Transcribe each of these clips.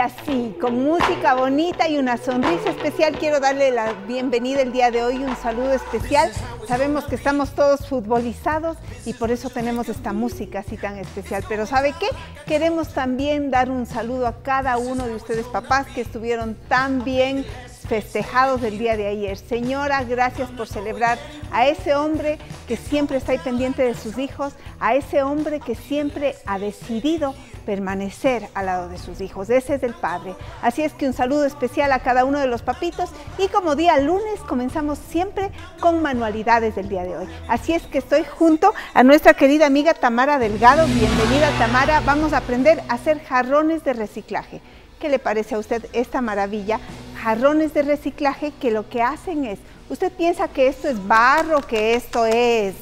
así, con música bonita y una sonrisa especial, quiero darle la bienvenida el día de hoy, un saludo especial. Sabemos que estamos todos futbolizados y por eso tenemos esta música así tan especial. Pero ¿sabe qué? Queremos también dar un saludo a cada uno de ustedes papás que estuvieron tan bien festejados del día de ayer. Señora, gracias por celebrar a ese hombre que siempre está ahí pendiente de sus hijos, a ese hombre que siempre ha decidido permanecer al lado de sus hijos. Ese es el Padre. Así es que un saludo especial a cada uno de los papitos y como día lunes comenzamos siempre con manualidades del día de hoy. Así es que estoy junto a nuestra querida amiga Tamara Delgado. Bienvenida Tamara. Vamos a aprender a hacer jarrones de reciclaje. ¿Qué le parece a usted esta maravilla? Jarrones de reciclaje que lo que hacen es, usted piensa que esto es barro, que esto es,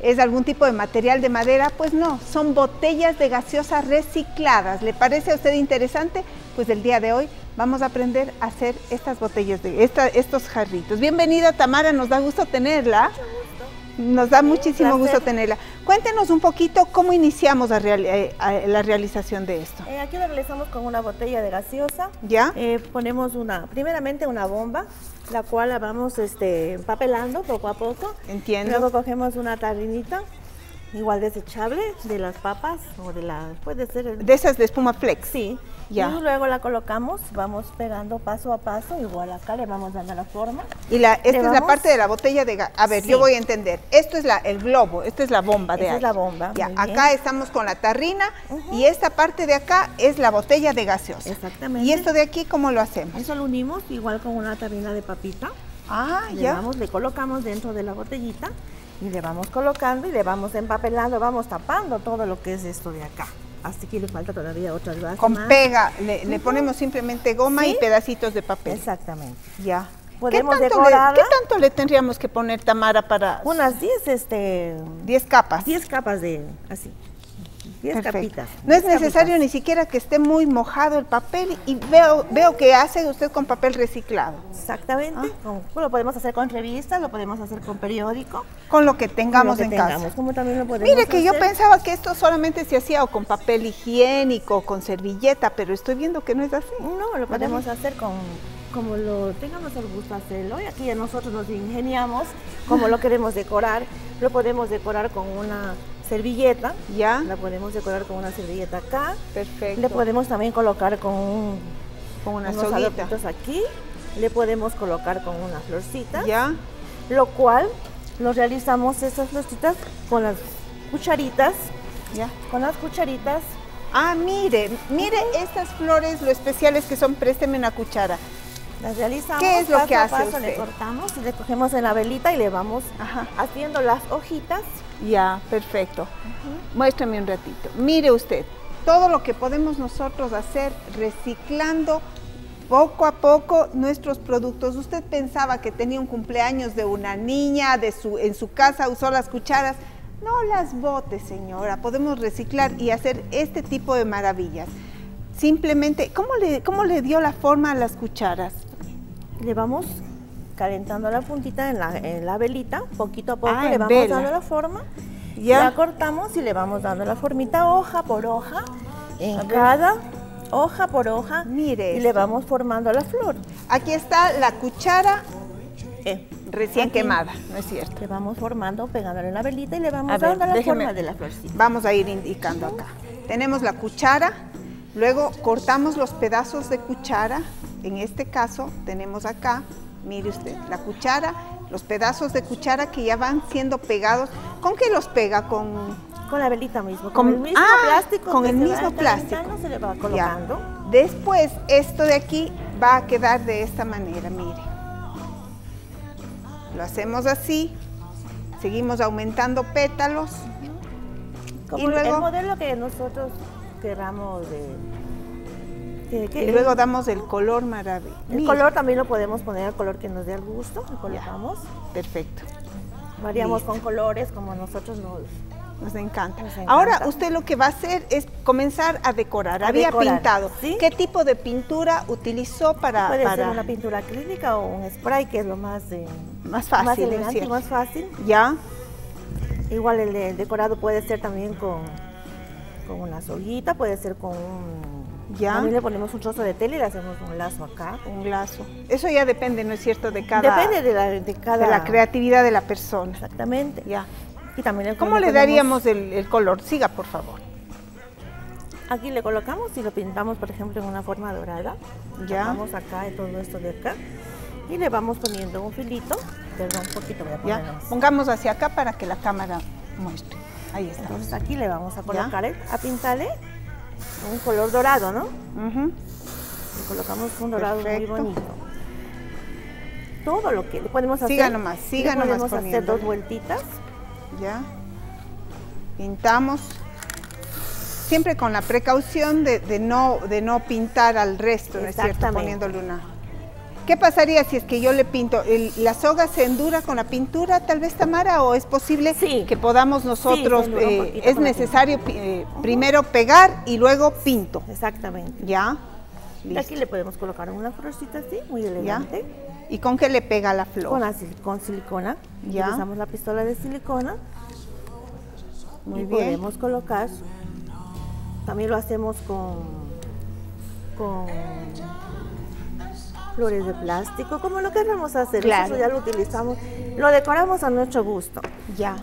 es algún tipo de material de madera, pues no, son botellas de gaseosa recicladas. ¿Le parece a usted interesante? Pues el día de hoy vamos a aprender a hacer estas botellas de estos jarritos. Bienvenida Tamara, nos da gusto tenerla. Nos da muchísimo gusto tenerla. Cuéntenos un poquito cómo iniciamos la, eh, realización de esto. Eh, aquí lo realizamos con una botella de gaseosa. ¿Ya? Eh, ponemos una, primeramente una bomba, la cual la vamos este, empapelando poco a poco. Entiendo. Luego cogemos una tarinita igual desechable de las papas o de la puede ser de esas de espuma flex sí y luego la colocamos, vamos pegando paso a paso, igual acá le vamos dando la forma. Y la, esta es la parte de la botella de gas. A ver, yo voy a entender. Esto es la, el globo, esta es la bomba de Esta es la bomba. Ya, acá estamos con la tarrina y esta parte de acá es la botella de gaseosa. Exactamente. ¿Y esto de aquí cómo lo hacemos? Eso lo unimos igual con una tarrina de papita. Ah, ya. Vamos, le colocamos dentro de la botellita y le vamos colocando y le vamos empapelando, vamos tapando todo lo que es esto de acá. Hasta aquí le falta todavía otras bases Con pega, le, ponemos simplemente goma y pedacitos de papel. Exactamente. Ya. Podemos ¿Qué tanto, le, ¿Qué tanto le tendríamos que poner, Tamara, para...? Unas 10, este... 10 capas. 10 capas de, así. 10 capitas. No es necesario ni siquiera que esté muy mojado el papel y veo, veo que hace usted con papel reciclado. Exactamente. Ah. lo podemos hacer con revistas, lo podemos hacer con periódico. Con lo que tengamos en casa. Como también lo podemos Mire que yo pensaba que esto solamente se hacía o con papel higiénico, con servilleta, pero estoy viendo que no es así. No, lo podemos hacer con como lo tengamos el gusto hacerlo y aquí nosotros nos ingeniamos como lo queremos decorar. Lo podemos decorar con una servilleta. Ya. La podemos decorar con una servilleta acá. Perfecto. Le podemos también colocar con, un, con una unos aquí. Le podemos colocar con una florcita. Ya. Lo cual lo realizamos estas florcitas con las cucharitas. Ya. Con las cucharitas. Ah, mire, mire estas flores, lo especiales que son, présteme una cuchara. Las realizamos. ¿Qué es lo que hace paso, Le cortamos y le cogemos en la velita y le vamos haciendo las hojitas ya, perfecto. Muéstrame un ratito. Mire usted, todo lo que podemos nosotros hacer reciclando poco a poco nuestros productos. Usted pensaba que tenía un cumpleaños de una niña, de su, en su casa usó las cucharas. No las bote, señora. Podemos reciclar y hacer este tipo de maravillas. Simplemente, ¿cómo le, cómo le dio la forma a las cucharas? Le vamos calentando la puntita en la, en la velita, poquito a poco ah, le vamos dando la forma. Ya. La cortamos y le vamos dando la formita hoja por hoja en cada hoja por hoja. Mire. Y le vamos formando la flor. Aquí está la cuchara eh, recién quemada, ¿no es cierto? Le vamos formando, pegándole en la velita y le vamos dando la forma de la florcita. Vamos a ir indicando acá. Tenemos la cuchara, luego cortamos los pedazos de cuchara. En este caso tenemos acá Mire usted, la cuchara, los pedazos de cuchara que ya van siendo pegados. ¿Con qué los pega? Con, con la velita mismo, con, el mismo ah, plástico. Con el mismo plástico. Se le va colocando. Después, esto de aquí va a quedar de esta manera, mire. Lo hacemos así, seguimos aumentando pétalos. Como y luego, el modelo que nosotros de y luego damos el color maravilloso. El color también lo podemos poner al color que nos dé el gusto, lo colocamos. perfecto. Variamos con colores como nosotros nos, nos encanta. Ahora usted lo que va a hacer es comenzar a decorar. Había pintado. ¿Qué tipo de pintura utilizó para...? Puede ser una pintura acrílica o un spray, que es lo más, más fácil. Más elegante y más fácil. Ya. Igual el, decorado puede ser también con, con una soguita, puede ser con un Ya. También le ponemos un trozo de tela y le hacemos un lazo acá. Un lazo. Eso ya depende, ¿no es cierto? De cada... Depende de la, de cada... De la creatividad de la persona. Exactamente. Ya. Y también ¿Cómo le, daríamos el, color? Siga, por favor. Aquí le colocamos y lo pintamos, por ejemplo, en una forma dorada. Ya. Vamos acá, todo esto de acá. Y le vamos poniendo un filito. Perdón, un poquito voy a poner. Ya. Pongamos hacia acá para que la cámara muestre. Ahí está. Entonces aquí le vamos a colocar, a pintarle un color dorado, ¿no? Le colocamos un dorado muy bonito. Todo lo que le podemos hacer. Siga nomás, siga le Podemos hacer dos vueltitas ya pintamos siempre con la precaución de, no, de no pintar al resto, ¿no es cierto? Poniéndole una... ¿Qué pasaría si es que yo le pinto? ¿La soga se endura con la pintura, tal vez, Tamara? ¿O es posible que podamos nosotros, eh, es necesario eh, primero pegar y luego pinto? Exactamente. ¿Ya? Y aquí le podemos colocar una florcita así, muy elegante. ¿Y con qué le pega la flor? Con, con silicona. Ya. Utilizamos la pistola de silicona. Muy bien. Podemos colocar. También lo hacemos con, con flores de plástico, como lo queremos hacer. Claro. Eso ya lo utilizamos. Lo decoramos a nuestro gusto. Ya.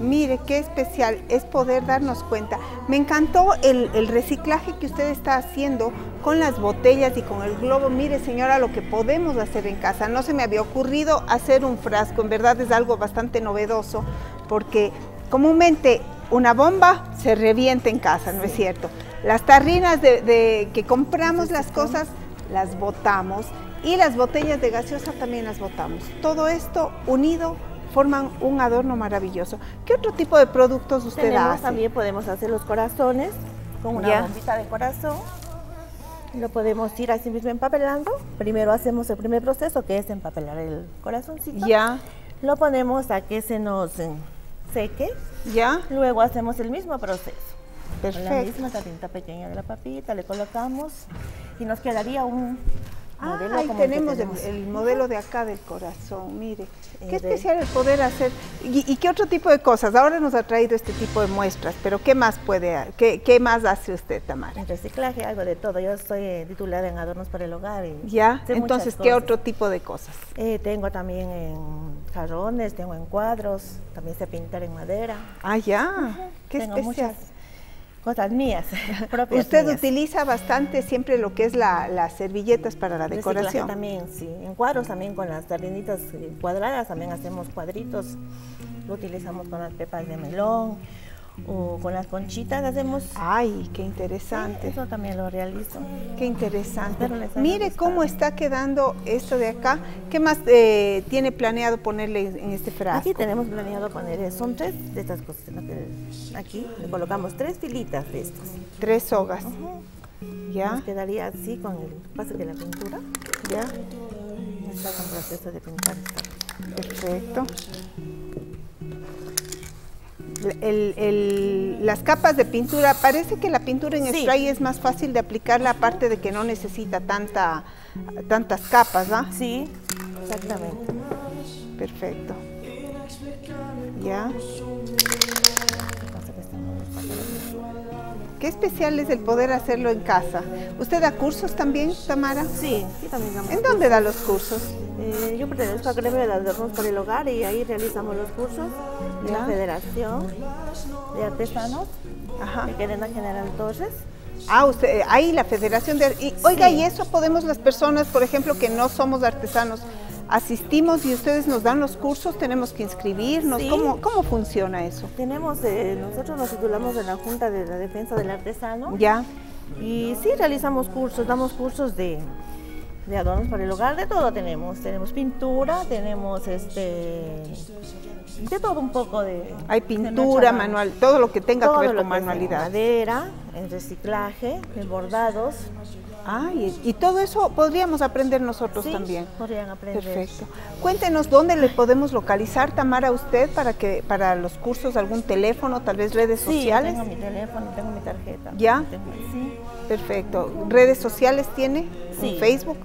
Mire, qué especial es poder darnos cuenta. Me encantó el, reciclaje que usted está haciendo con las botellas y con el globo. Mire, señora, lo que podemos hacer en casa. No se me había ocurrido hacer un frasco. En verdad es algo bastante novedoso porque comúnmente una bomba se revienta en casa, ¿no es cierto? Las tarrinas de, que compramos las cosas las botamos y las botellas de gaseosa también las botamos. Todo esto unido forman un adorno maravilloso. ¿Qué otro tipo de productos usted Tenemos, hace? También podemos hacer los corazones con una bombita de corazón. Lo podemos ir así mismo empapelando. Primero hacemos el primer proceso que es empapelar el corazoncito. Ya. Lo ponemos a que se nos seque. Ya. Luego hacemos el mismo proceso. Perfecto. La misma tarrita pequeña de la papita le colocamos y nos quedaría un Ah, ahí tenemos, El, modelo de acá del corazón, mire. Qué especial el poder hacer. ¿Y, qué otro tipo de cosas? Ahora nos ha traído este tipo de muestras, pero ¿qué más puede, qué, qué más hace usted, Tamara? En reciclaje, algo de todo. Yo soy eh, titulada en adornos para el hogar. Y ya, entonces, ¿qué otro tipo de cosas? Eh, tengo también en jarrones, tengo en cuadros, también sé pintar en madera. Ah, ya, qué especial cosas mías, Usted utiliza bastante siempre lo que es las servilletas para la decoración. también, sí. En cuadros también con las sardinitas cuadradas también hacemos cuadritos. Lo utilizamos con las pepas de melón o con las conchitas hacemos. Ay, qué interesante. eso también lo realizo. Qué interesante. Mire cómo está quedando esto de acá. ¿Qué más eh, tiene planeado ponerle en este frasco? Aquí tenemos planeado poner, eh, son tres de estas cosas. Aquí le colocamos tres filitas de estas. Tres sogas. ¿Ya? Nos quedaría así con el paso de la pintura. ¿Ya? Está con proceso de pintar. Perfecto las capas de pintura, parece que la pintura en spray es más fácil de aplicarla, aparte de que no necesita tanta, tantas capas, ¿va? Sí, exactamente. Perfecto. ¿Ya? Qué especial es el poder hacerlo en casa. ¿Usted da cursos también, Tamara? Sí, sí también damos ¿En dónde da los cursos? Eh, yo pertenezco al gremio de las para el hogar y ahí realizamos los cursos de la Federación de Artesanos Ajá. de Querenda General Torres. Ah, usted, eh, ahí la Federación de... oiga, ¿y eso podemos las personas, por ejemplo, que no somos artesanos, asistimos y ustedes nos dan los cursos, tenemos que inscribirnos, ¿Cómo, ¿cómo, funciona eso? Tenemos, eh, nosotros nos titulamos en la Junta de la Defensa del Artesano. Ya. Y sí, realizamos cursos, damos cursos de, de adornos para el hogar, de todo tenemos. Tenemos pintura, tenemos este de todo un poco de... Hay pintura, manual, todo lo que tenga que ver con manualidad. madera, en reciclaje, en bordados. Ah, y, todo eso podríamos aprender nosotros sí, también. podrían aprender. Perfecto. Cuéntenos dónde le podemos localizar, Tamara, usted para que para los cursos, algún teléfono, tal vez redes sociales. tengo mi teléfono, tengo mi tarjeta. ¿Ya? sí. Perfecto. ¿Redes sociales tiene? Sí. Facebook?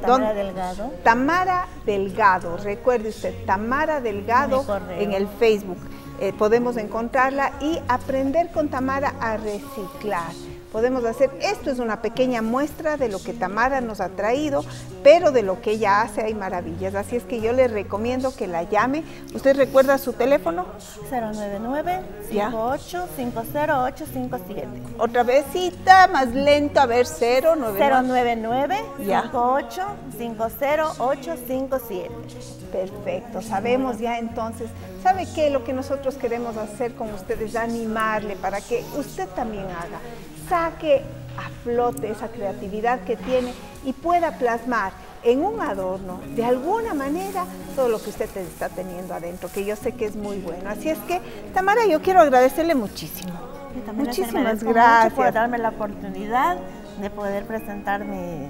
Tamara Delgado. Tamara Delgado, recuerde usted, Tamara Delgado en el Facebook. Eh, podemos encontrarla y aprender con Tamara a reciclar podemos hacer. Esto es una pequeña muestra de lo que Tamara nos ha traído, pero de lo que ella hace hay maravillas. Así es que yo le recomiendo que la llame. ¿Usted recuerda su teléfono? 099 58 50857. Otra vezcita, más lento, a ver, 099 58 50857. Perfecto, sabemos ya entonces. ¿Sabe qué? Lo que nosotros queremos hacer con ustedes es animarle para que usted también haga. Saque a flote esa creatividad que tiene y pueda plasmar en un adorno, de alguna manera, todo lo que usted está teniendo adentro, que yo sé que es muy bueno. Así es que, Tamara, yo quiero agradecerle muchísimo. Muchísimas gracias por darme la oportunidad de poder presentarme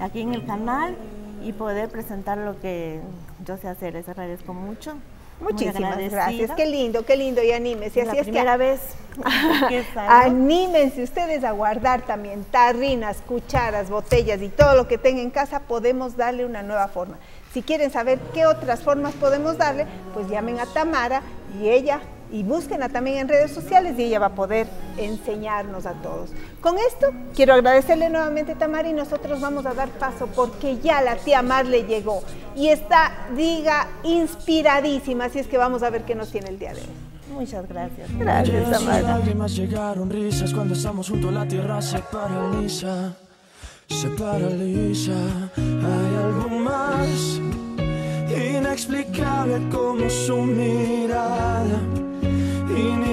aquí en el canal y poder presentar lo que yo sé hacer. Les agradezco mucho. Muchísimas gracias. Qué lindo, qué lindo. Y anímense. Así es primera vez. anímense ustedes a guardar también tarrinas, cucharas, botellas y todo lo que tengan en casa. Podemos darle una nueva forma. Si quieren saber qué otras formas podemos darle, pues llamen a Tamara y ella y búsquenla también en redes sociales y ella va a poder enseñarnos a todos. Con esto quiero agradecerle nuevamente a Tamara y nosotros vamos a dar paso porque ya la tía Marle llegó y está, diga, inspiradísima, así es que vamos a ver qué nos tiene el día de hoy. Muchas gracias. Gracias, Tamara. lágrimas llegaron risas cuando estamos junto a la tierra se paraliza, se paraliza. Hay algo más inexplicable como su mirada. in